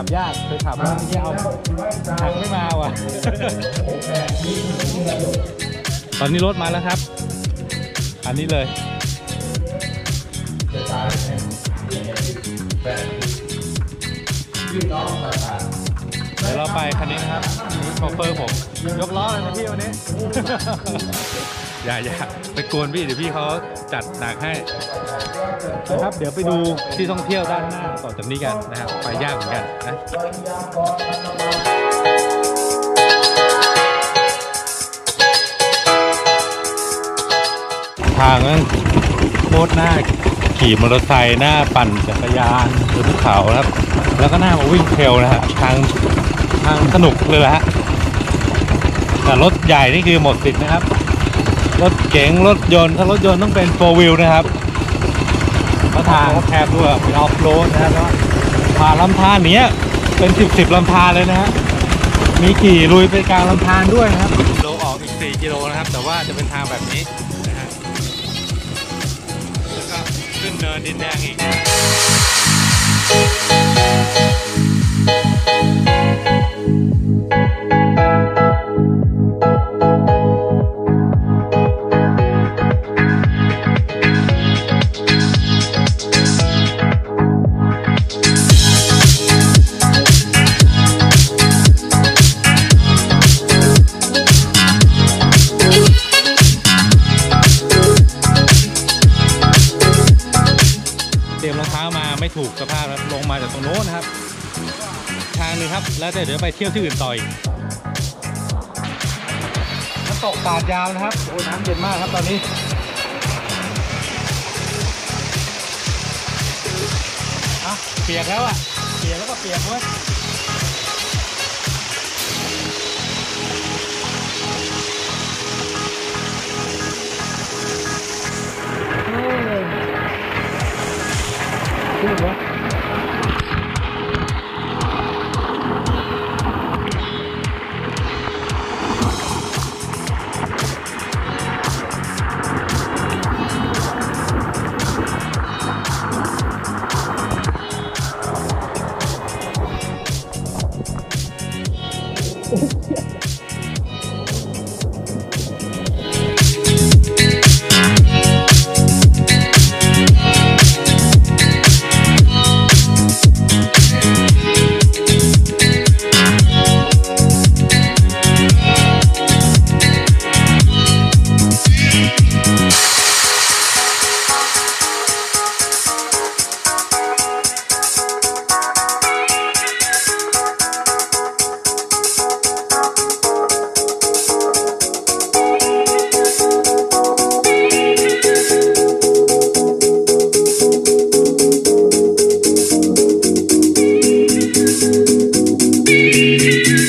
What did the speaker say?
ขับยากเคยขับแล้วที่เอาถังไม่มาว่ะ ตอนนี้รถมาแล้วครับ อันนี้เลยเดี๋ยวเราไปคันนี้นะครับนี่โชเฟอร์ผม ยกล้อเลยนะพี่วันนี้ อย่าอย่าไปกวนพี่เดี๋ยวพี่เขาจัดหนักให้นะครับ เดี๋ยวไปดูที่ท่องเที่ยวด้านหน้าต่อจากนี้กันนะครับไปยากเหมือนกันนะทางนั้นโคตรหน้าขี่มอเตอร์ไซค์หน้าปั่นจักรยานบนภูเขานะครับ แล้วก็หน้ามาวิ่งเทรลนะฮะทางทางสนุกเลยนะฮะแต่รถใหญ่นี่คือหมดสิทธิ์นะครับ รถเก๋งรถยนต์ ถ้ารถยนต์ต้องเป็นโฟวิลนะครับเพราะทางแคบด้วยเป็นออฟโรดนะครับแล้วผ่านลำธารเนี้ยเป็นสิบสิบลำธารเลยนะฮะมีขี่ลุยไปกลางลำธารด้วยนะครับโลออกอีก 4 กิโลนะครับ แต่ว่าจะเป็นทางแบบนี้นะฮะแล้วก็ขึ้นเนินดินแดงอีก รียมรองเท้ามาไม่ถูกสภาพครับลงมาจากตรงโน้นนะครับ ทางนึงครับ แล้วแต่เดี๋ยวไปเที่ยวที่อื่นต่ออีกน้ำตกตาดยาวนะครับโอ้ยน้ำเย็นมากครับตอนนี้อะเปียกแล้วอะเปียกแล้วก็เปียกเว้ย ขึ้นวะ you.